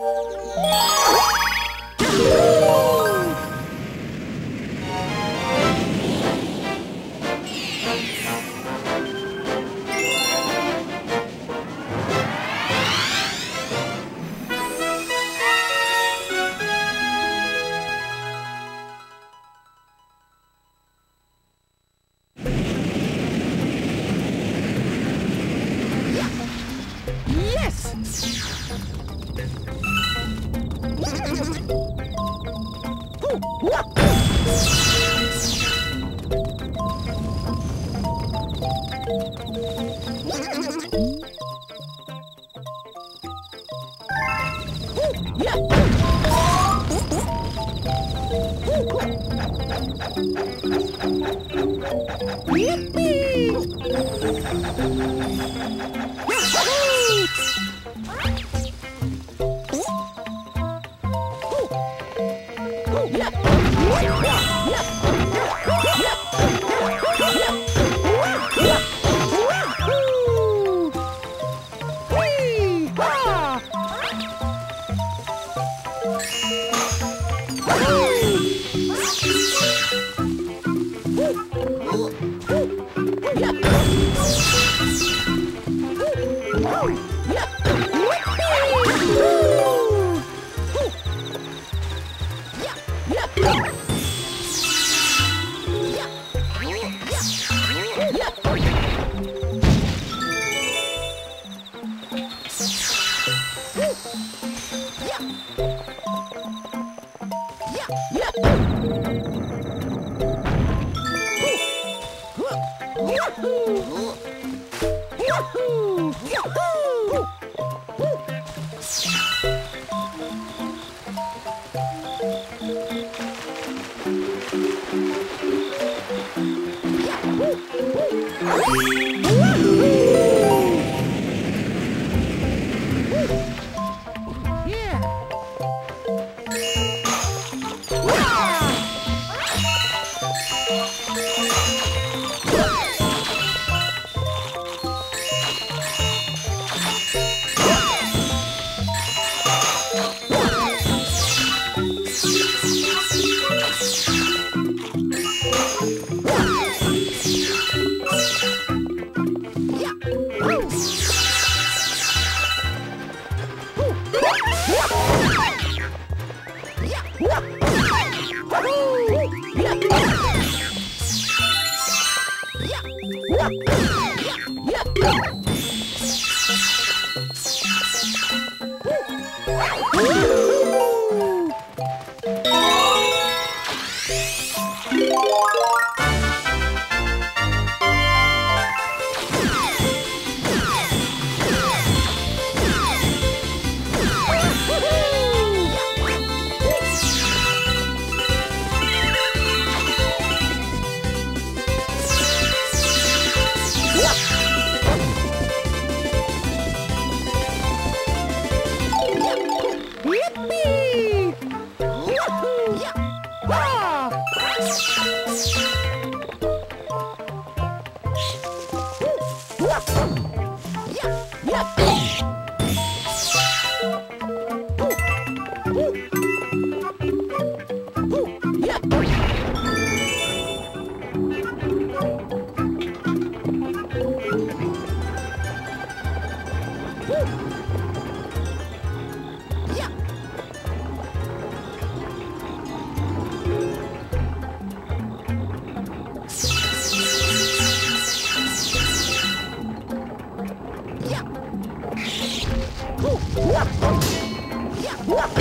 Música Yippee! Yeah. Woohoo! Yeah. Whoop!